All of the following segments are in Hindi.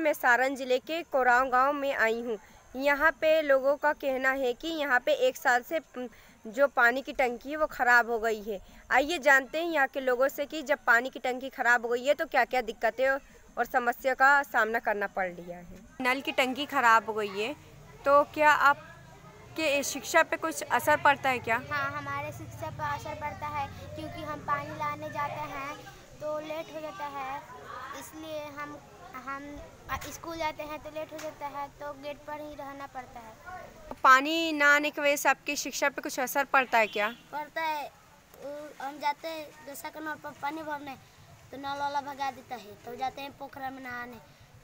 मैं सारण ज़िले के कोराव गाँव में आई हूँ। यहाँ पे लोगों का कहना है कि यहाँ पे एक साल से जो पानी की टंकी है वो ख़राब हो गई है। आइए जानते हैं यहाँ के लोगों से कि जब पानी की टंकी ख़राब हो गई है तो क्या क्या दिक्कतें और समस्या का सामना करना पड़ रहा है? नल की टंकी ख़राब हो गई है तो क्या आपके शिक्षा पे कुछ असर पड़ता है क्या? हाँ हमारे शिक्षा पर असर पड़ता है क्योंकि हम पानी लाने जाते हैं तो लेट हो जाता है इसलिए हम हम स्कूल जाते हैं तो लेट हो जाता है तो गेट पर ही रहना पड़ता है। पानी ना आने की वजह से आपकी शिक्षा पे कुछ असर पड़ता है क्या? पड़ता है। हम जाते हैं जैसा कि नल पर पानी भरने तो नल वाला भगा देता है तो जाते हैं पोखरा में नहाने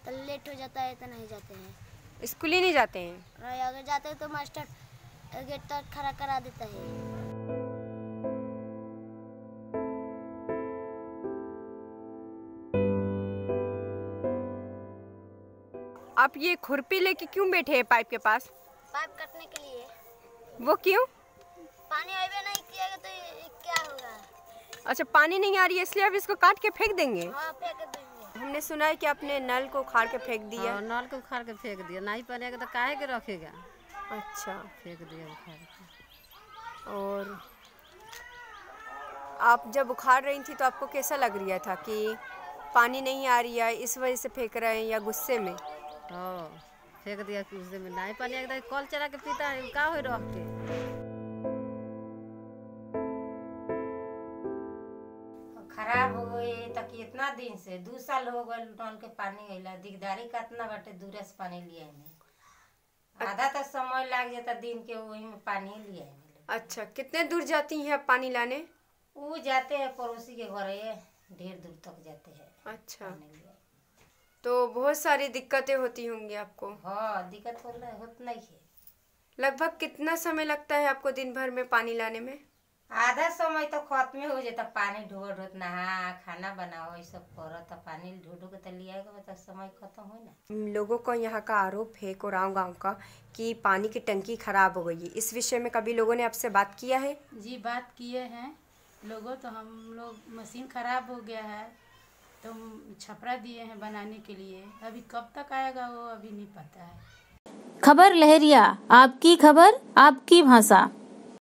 तो लेट हो जाता है तो नहीं जाते हैं। स्कूल ही नहीं जाते हैं? अगर जाते हैं तो मास्टर गेट तक खड़ा करा देता है। आप ये खुरपी लेके क्यों बैठे हैं पाइप के पास? पाइप कटने के लिए। वो क्यों? पानी नहीं किएगा तो क्या होगा? अच्छा पानी नहीं आ रही है इसलिए आप इसको काट के फेंक देंगे। हाँ फेंक देंगे। हमने सुना है कि आपने नल को उखाड़ के फेंक दिया। हाँ, नल को उखाड़ के फेंक दिया। नहीं बनेगा तो काहे के रखेगा? अच्छा। फेंक दिया उखाड़ के। और आप जब उखाड़ रही थी तो आपको कैसा लग रहा था कि पानी नहीं आ रही है इस वजह से फेंक रहे हैं या गुस्से में? हाँ फेंक दिया कि उसमें में नहीं पानी आएगा तो कल चला के पीता है का हो रख के? खराब हो गई त कितना दिन से। दू साल हो गए नल के पानी अइला दिगदारी कितना बाटे दूरे से पानी लिए में आधा तो समय लग जाता दिन के वही में पानी लिए में अच्छा कितने दूर जाती हैं आप पानी लाने? वो जाते हैं पड़ोसी के घर ये ढेर दूर तक जाते हैं। अच्छा। तो बहुत सारी दिक्कतें होती होंगी आपको। हाँ दिक्कत हो होत नहीं है। लगभग कितना समय लगता है आपको दिन भर में पानी लाने में? आधा समय तो खत्म हो जाता पानी ढो ढोत नहा खाना बनाओ ये सब करो तो पानी ढो ढो के तो लिया तो समय खत्म हो ना। लोगों का यहाँ का आरोप है कोराव गाँव का कि पानी की टंकी खराब हो गई है। इस विषय में कभी लोगों ने आपसे बात किया है? जी बात किए हैं। लोगों तो हम लोग मशीन खराब हो गया है। तो छपरा दिए हैं बनाने के लिए। अभी कब तक आएगा वो अभी नहीं पता है। खबर लहरिया, आपकी खबर, आपकी भाषा।